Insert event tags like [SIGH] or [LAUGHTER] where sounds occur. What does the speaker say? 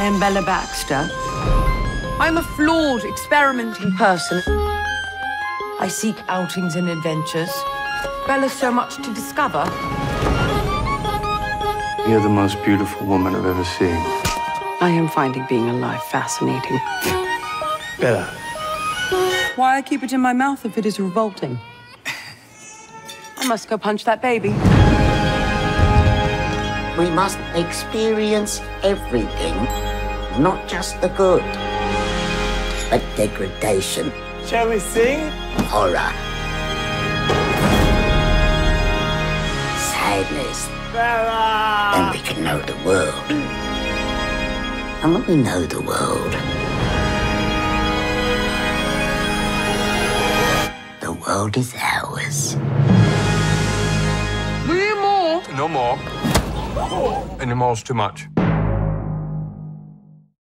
I am Bella Baxter. I'm a flawed, experimenting person. I seek outings and adventures. Bella's so much to discover. You're the most beautiful woman I've ever seen. I am finding being alive fascinating. Bella. Why I keep it in my mouth if it is revolting? [LAUGHS] I must go punch that baby. We must experience everything, not just the good, but degradation, Shall we sing? horror, sadness. Bella! Then we can know the world. And when we know the world, the world is ours. We more. No more. Any more's too much.